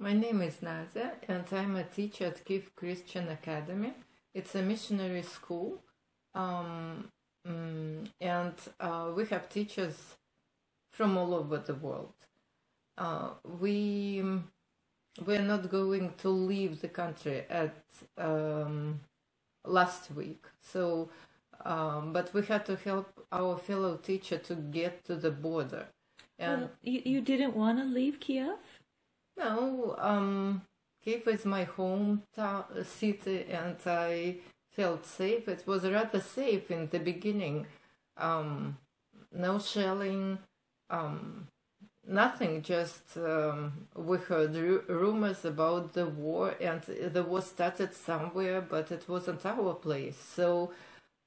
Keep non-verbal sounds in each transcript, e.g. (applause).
My name is Nadia, and I'm a teacher at Kyiv Christian Academy. It's a missionary school, um, mm, and uh, we have teachers from all over the world. Uh, we we're not going to leave the country at um, last week, so um, but we had to help our fellow teacher to get to the border. And Well, you, you didn't want to leave Kyiv? No, um, Kyiv is my hometown city, and I felt safe. It was rather safe in the beginning. Um, no shelling, um, nothing. Just um, we heard ru- rumors about the war, and the war started somewhere, but it wasn't our place. So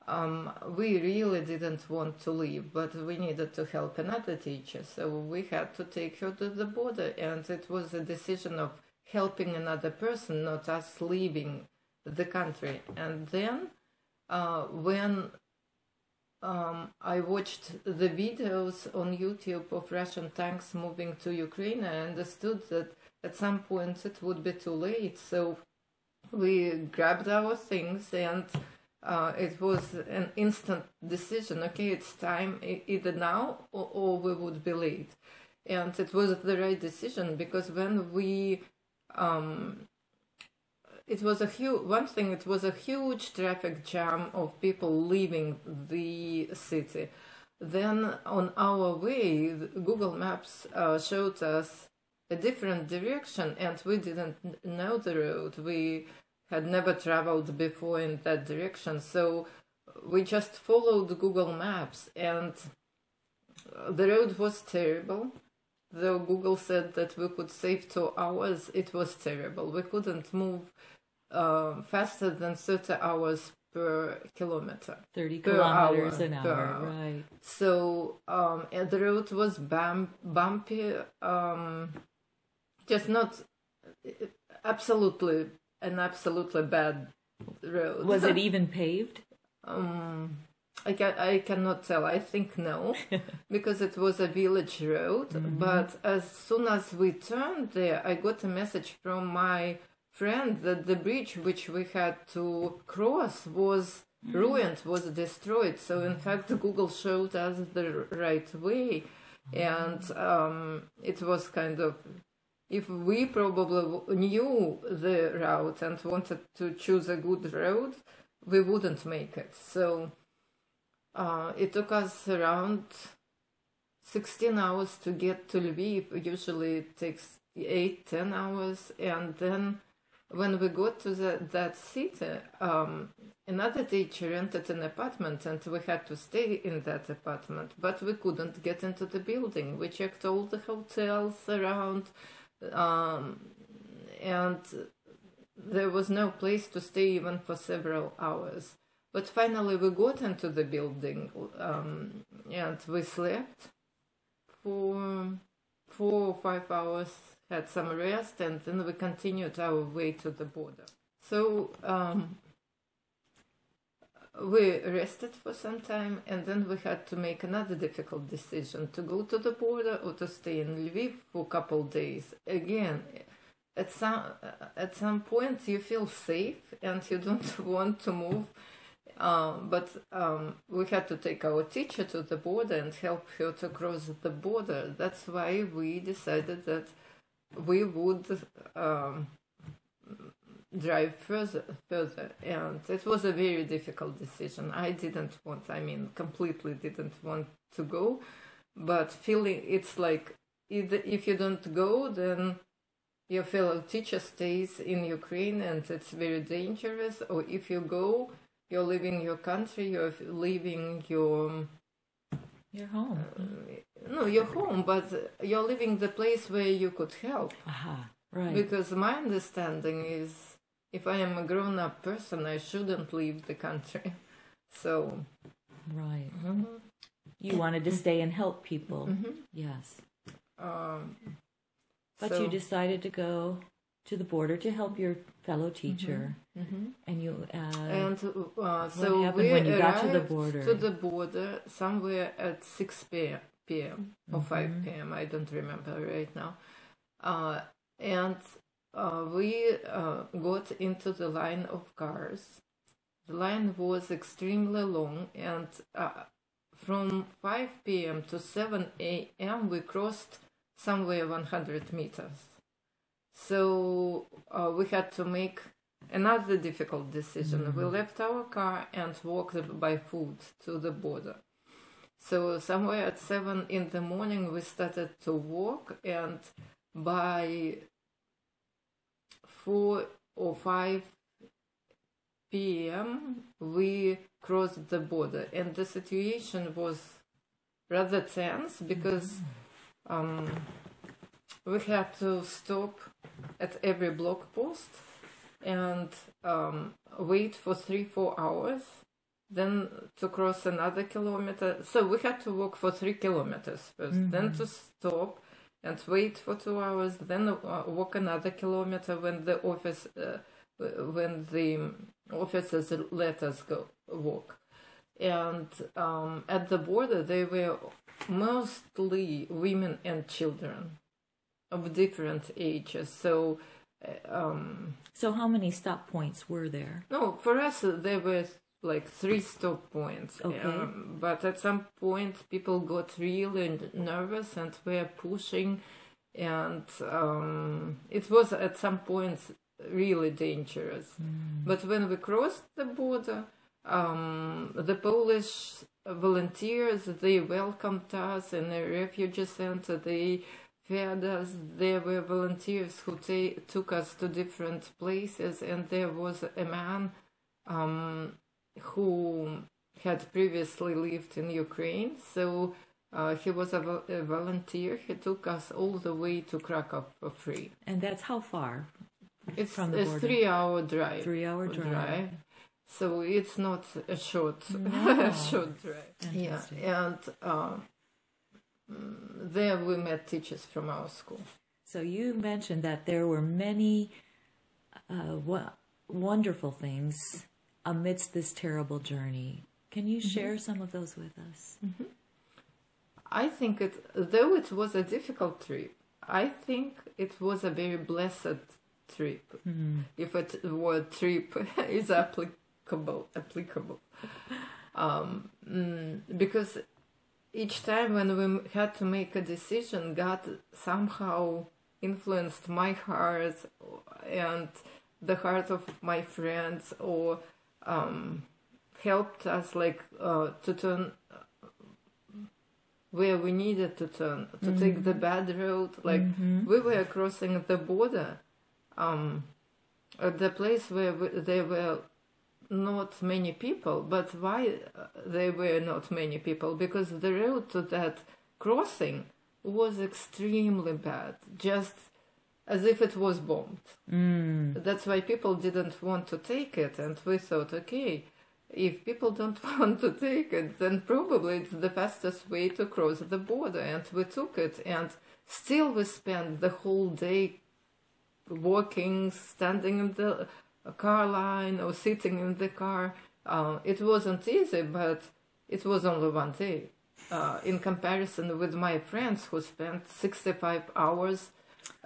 um, we really didn't want to leave, but we needed to help another teacher, so we had to take her to the border, and it was a decision of helping another person, not us leaving the country. And then, uh, when um, I watched the videos on YouTube of Russian tanks moving to Ukraine, I understood that at some point it would be too late, so we grabbed our things and uh, it was an instant decision. Okay, it's time either now or, or we would be late, and it was the right decision because when we, um, it was a huge one thing. It was a huge traffic jam of people leaving the city. Then on our way, Google Maps uh, showed us a different direction, and we didn't know the road. We had never traveled before in that direction, so we just followed Google Maps, and uh, the road was terrible. Though Google said that we could save two hours, it was terrible. We couldn't move uh, faster than 30 hours per kilometer. 30 Per kilometers hour, an hour, hour. right. So um, and the road was bump, bumpy, um, just not absolutely an absolutely bad road. Was it (laughs) even paved? Um, I can I cannot tell. I think no, (laughs) because it was a village road. But as soon as we turned there, I got a message from my friend that the bridge which we had to cross was ruined, was destroyed. So in fact, Google showed us the right way, and um, it was kind of if we probably knew the route and wanted to choose a good road, we wouldn't make it. So uh, it took us around 16 hours to get to Lviv. Usually it takes 8, 10 hours. And then when we got to the, that city, um, another teacher rented an apartment and we had to stay in that apartment. But we couldn't get into the building. We checked all the hotels around. Um, and there was no place to stay even for several hours. But finally, we got into the building um, and we slept for four or five hours, had some rest, and then we continued our way to the border. So um, we rested for some time, and then we had to make another difficult decision to go to the border or to stay in Lviv for a couple days. Again, at some at some point you feel safe and you don't (laughs) want to move. Um, but um, we had to take our teacher to the border and help her to cross the border. That's why we decided that we would um, drive further, further, and it was a very difficult decision. I didn't want, I mean, completely didn't want to go, but feeling it's like either if you don't go, then your fellow teacher stays in Ukraine and it's very dangerous, or if you go, you're leaving your country, you're leaving your Your home. Um, no, your home, but you're leaving the place where you could help. Aha, right. Because my understanding is if I am a grown up person, I shouldn't leave the country. (laughs) So, right. mhm, You wanted to stay and help people. mhm. Yes. um, But so- you decided to go to the border to help your fellow teacher. mhm. And you, uh, And uh, so happened we when you got to the border? to the border somewhere at 6 p.m. p.m. or 5 Mhm. p.m. I don't remember right now. Uh, and uh, we uh, got into the line of cars. The line was extremely long, and uh, from 5 p.m. to 7 a.m., we crossed somewhere 100 meters. So uh, we had to make another difficult decision. We left our car and walked by foot to the border. So somewhere at 7 in the morning, we started to walk, and by 4 or 5 p.m., we crossed the border, and the situation was rather tense because um, we had to stop at every block post and um, wait for three, four hours, then to cross another kilometer. So we had to walk for three kilometers 1st then to stop and wait for two hours, then uh, walk another kilometer when the office, uh, when the officers let us go walk. And um, at the border, they were mostly women and children of different ages. So, uh, um, So, how many stop points were there? no, for us, there were like three stop points. Okay. Um, but at some point, people got really nervous and were pushing, and um, it was at some points really dangerous. But when we crossed the border, um, the Polish volunteers they welcomed us in a refugee center. They fed us. There were volunteers who ta- took us to different places, and there was a man um, who had previously lived in Ukraine. So uh, he was a, a volunteer. He took us all the way to Krakow for free. And that's how far? It's From the a three-hour drive. Three-hour drive. So it's not a short, (laughs) No. short drive. Yeah, and mm, there we met teachers from our school. So, you mentioned that there were many uh, wo- wonderful things amidst this terrible journey. Can you share some of those with us? I think it, though it was a difficult trip, I think it was a very blessed trip. If it word trip (laughs) is applicable, applicable, um, mm, because each time when we had to make a decision, God somehow influenced my heart and the heart of my friends, or um, helped us like uh, to turn where we needed to turn to take the bad road like we were crossing the border um at the place where we, there were not many people. But why uh, there were not many people? Because the road to that crossing was extremely bad. Just as if it was bombed that's why people didn't want to take it and we thought okay if people don't (laughs) want to take it, then probably it's the fastest way to cross the border. And we took it, and still we spent the whole day walking, standing in the car line, or sitting in the car. Uh, it wasn't easy, but it was only one day. Uh, in comparison with my friends who spent 65 hours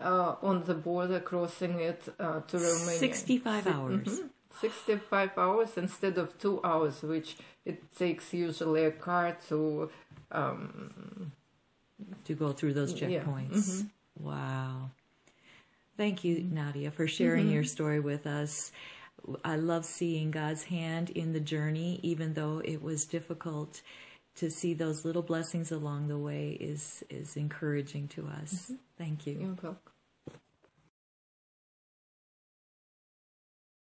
uh, on the border crossing it uh, to Romania. 65 Si- hours. Mhm. 65 hours instead of two hours, which it takes usually a car to. Um, to go through those Yeah. checkpoints. Wow. Thank you, Nadia, for sharing your story with us. I love seeing God's hand in the journey, even though it was difficult. To see those little blessings along the way is is encouraging to us. Mm-hmm. Thank you. you're welcome.